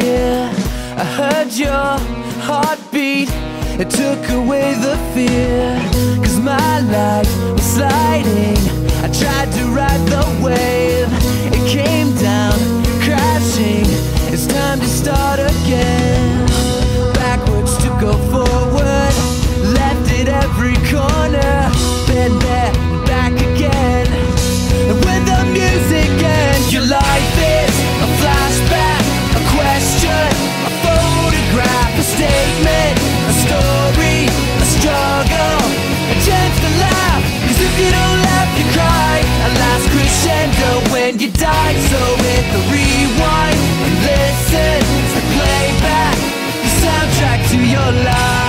here. I heard your heartbeat. It took away the fear. Cause my life was sliding. I tried to ride the wave. died So hit the rewind and listen to playback The soundtrack to your life.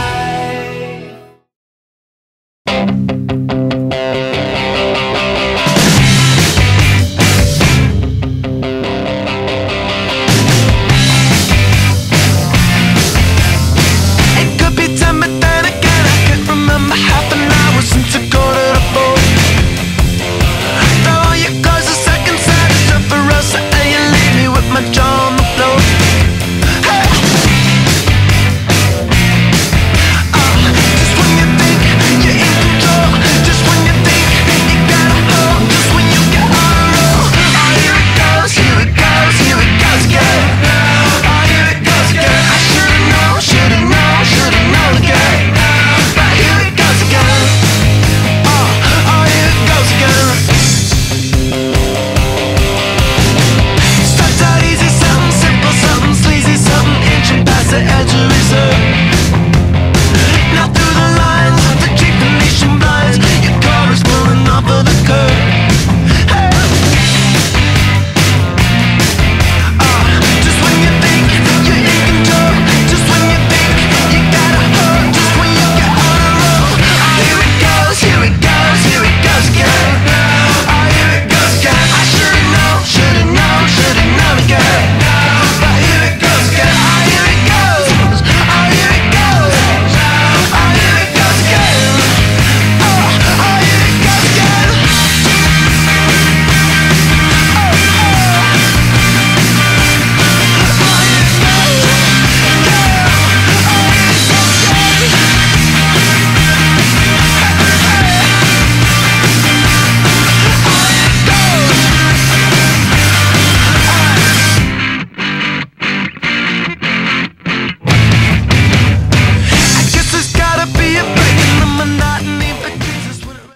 the edge of reserve